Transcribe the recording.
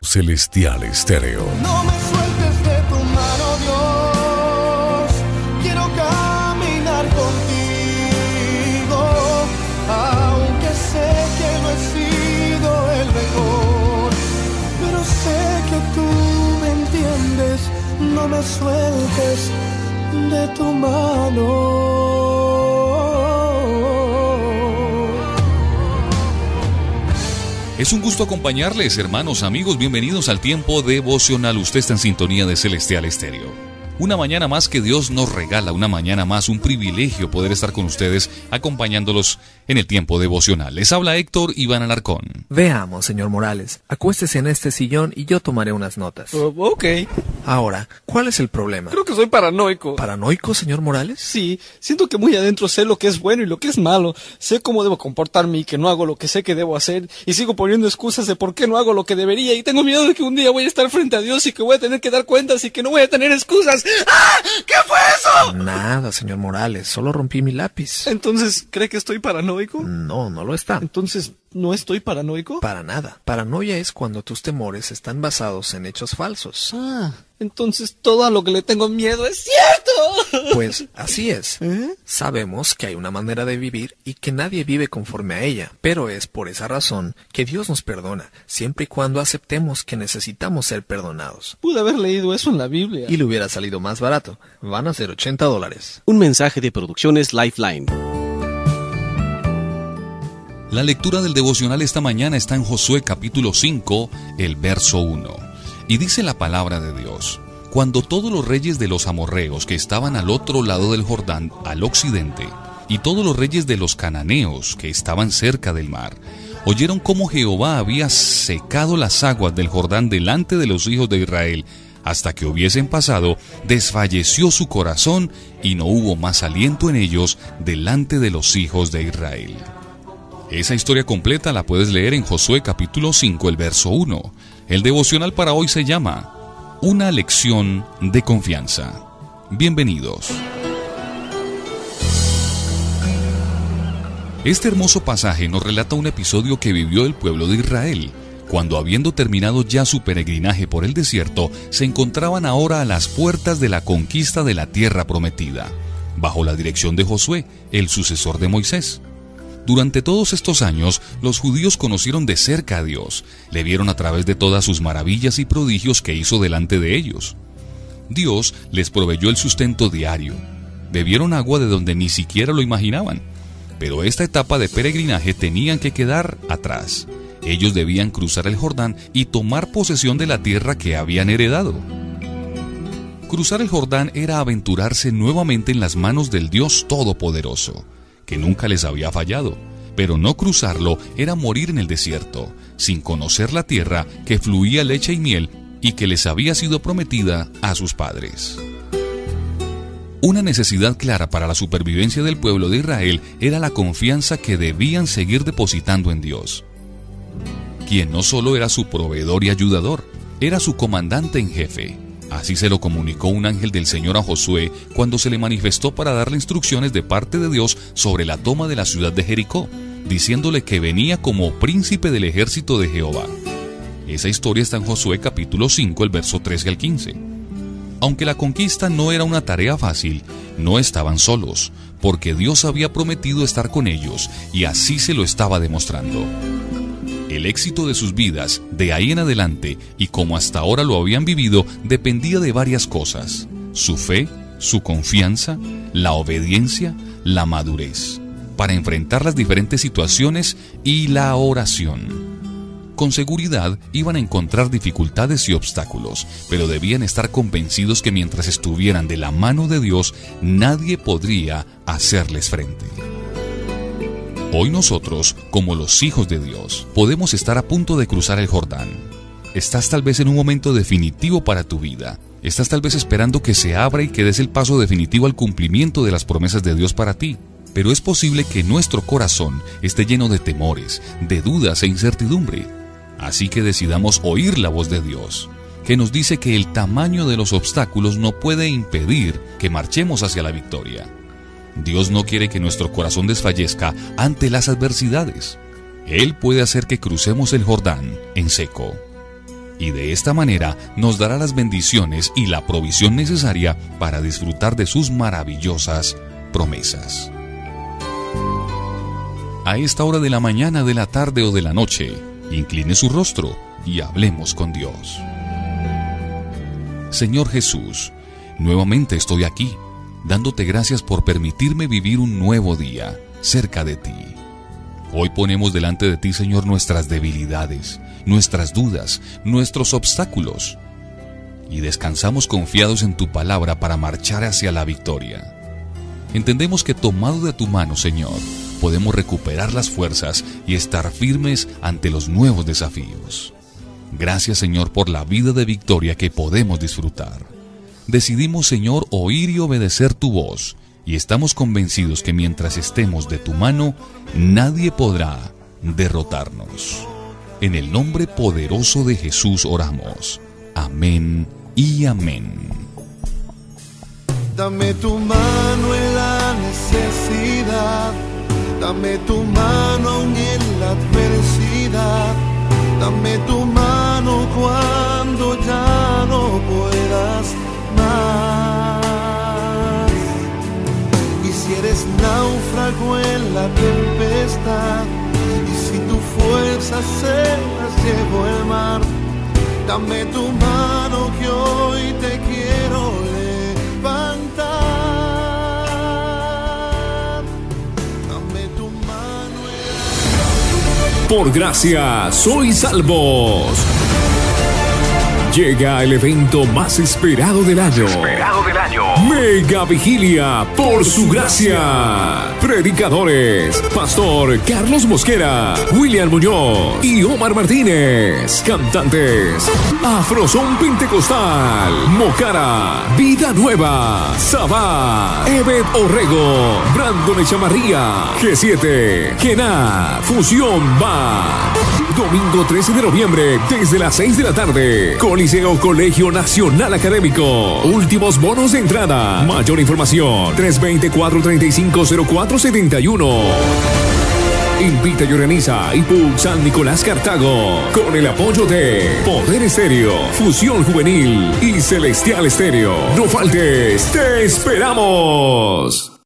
Celestial Estéreo. No me sueltes de tu mano, Dios. Quiero caminar contigo. Aunque sé que no he sido el mejor. Pero sé que tú me entiendes. No me sueltes de tu mano. Es un gusto acompañarles, hermanos, amigos. Bienvenidos al tiempo devocional. Usted está en sintonía de Celestial Estéreo. Una mañana más que Dios nos regala, una mañana más, un privilegio poder estar con ustedes acompañándolos en el tiempo devocional. Les habla Héctor Iván Alarcón. Veamos, señor Morales. Acuéstese en este sillón y yo tomaré unas notas. Oh, ok, Ahora, ¿cuál es el problema? creo que soy paranoico. ¿Paranoico, señor Morales? Sí, siento que muy adentro sé lo que es bueno y lo que es malo. Sé cómo debo comportarme y que no hago lo que sé que debo hacer. Y sigo poniendo excusas de por qué no hago lo que debería. Y tengo miedo de que un día voy a estar frente a Dios y que voy a tener que dar cuentas y que no voy a tener excusas. ¡Ah! ¿Qué fue eso? Nada, señor Morales. Solo rompí mi lápiz. Entonces, ¿cree que estoy paranoico? No, no lo está. Entonces, ¿no estoy paranoico? Para nada. Paranoia es cuando tus temores están basados en hechos falsos. Ah, entonces todo a lo que le tengo miedo es cierto. Pues así es. ¿Eh? Sabemos que hay una manera de vivir y que nadie vive conforme a ella, pero es por esa razón que Dios nos perdona, siempre y cuando aceptemos que necesitamos ser perdonados. Pude haber leído eso en la Biblia. Y le hubiera salido más barato. Van a ser 80 dólares. Un mensaje de Producciones Lifeline. La lectura del devocional esta mañana está en Josué capítulo 5, el verso 1. Y dice la palabra de Dios. Cuando todos los reyes de los amorreos que estaban al otro lado del Jordán, al occidente, y todos los reyes de los cananeos que estaban cerca del mar, oyeron cómo Jehová había secado las aguas del Jordán delante de los hijos de Israel, hasta que hubiesen pasado, desfalleció su corazón y no hubo más aliento en ellos delante de los hijos de Israel. Esa historia completa la puedes leer en Josué capítulo 5, el verso 1. El devocional para hoy se llama Una lección de confianza. Bienvenidos. Este hermoso pasaje nos relata un episodio que vivió el pueblo de Israel, cuando habiendo terminado ya su peregrinaje por el desierto, se encontraban ahora a las puertas de la conquista de la tierra prometida, bajo la dirección de Josué, el sucesor de Moisés. Durante todos estos años, los judíos conocieron de cerca a Dios, le vieron a través de todas sus maravillas y prodigios que hizo delante de ellos. Dios les proveyó el sustento diario, bebieron agua de donde ni siquiera lo imaginaban, pero esta etapa de peregrinaje tenían que quedar atrás. Ellos debían cruzar el Jordán y tomar posesión de la tierra que habían heredado. Cruzar el Jordán era aventurarse nuevamente en las manos del Dios Todopoderoso que nunca les había fallado, pero no cruzarlo era morir en el desierto, sin conocer la tierra que fluía leche y miel y que les había sido prometida a sus padres. Una necesidad clara para la supervivencia del pueblo de Israel era la confianza que debían seguir depositando en Dios, quien no solo era su proveedor y ayudador, era su comandante en jefe. Así se lo comunicó un ángel del Señor a Josué cuando se le manifestó para darle instrucciones de parte de Dios sobre la toma de la ciudad de Jericó, diciéndole que venía como príncipe del ejército de Jehová. Esa historia está en Josué capítulo 5, el verso 13 al 15. Aunque la conquista no era una tarea fácil, no estaban solos, porque Dios había prometido estar con ellos y así se lo estaba demostrando. El éxito de sus vidas, de ahí en adelante, y como hasta ahora lo habían vivido, dependía de varias cosas. Su fe, su confianza, la obediencia, la madurez, para enfrentar las diferentes situaciones y la oración. Con seguridad iban a encontrar dificultades y obstáculos, pero debían estar convencidos que mientras estuvieran de la mano de Dios, nadie podría hacerles frente. Hoy nosotros, como los hijos de Dios, podemos estar a punto de cruzar el Jordán. Estás tal vez en un momento definitivo para tu vida. Estás tal vez esperando que se abra y que des el paso definitivo al cumplimiento de las promesas de Dios para ti. Pero es posible que nuestro corazón esté lleno de temores, de dudas e incertidumbre. Así que decidamos oír la voz de Dios, que nos dice que el tamaño de los obstáculos no puede impedir que marchemos hacia la victoria. Dios no quiere que nuestro corazón desfallezca ante las adversidades. Él puede hacer que crucemos el Jordán en seco. y de esta manera nos dará las bendiciones y la provisión necesaria para disfrutar de sus maravillosas promesas. A esta hora de la mañana, de la tarde o de la noche, incline su rostro y hablemos con Dios. Señor Jesús, nuevamente estoy aquí, dándote gracias por permitirme vivir un nuevo día cerca de ti. Hoy ponemos delante de ti, Señor, nuestras debilidades, nuestras dudas, nuestros obstáculos, y descansamos confiados en tu palabra para marchar hacia la victoria. Entendemos que tomado de tu mano, Señor, podemos recuperar las fuerzas y estar firmes ante los nuevos desafíos. Gracias, Señor, por la vida de victoria que podemos disfrutar. Decidimos, Señor, oír y obedecer tu voz, y estamos convencidos que mientras estemos de tu mano, nadie podrá derrotarnos. En el nombre poderoso de Jesús oramos. Amén y amén. Dame tu mano en la necesidad, dame tu mano en la adversidad, dame tu la tempestad, y si tu fuerza se las llevó el mar, dame tu mano que hoy te quiero levantar. Dame tu mano. Por gracia sois salvos. Llega el evento más esperado del año. Esperado del año. Mega Vigilia por su gracia. Predicadores: Pastor Carlos Mosquera, William Muñoz y Omar Martínez. Cantantes: Afrozón Pentecostal, Mocara, Vida Nueva, Sabá, Evet Orrego, Brandon Echamarría, G7, Gena, Fusión Va. Domingo 13 de noviembre, desde las 6 de la tarde. Coliseo Colegio Nacional Académico. Últimos bonos de entrada. Mayor información: 324-350471. Invita y organiza IPUC San Nicolás Cartago. Con el apoyo de Poder Estéreo, Fusión Juvenil y Celestial Estéreo. No faltes, te esperamos.